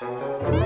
Música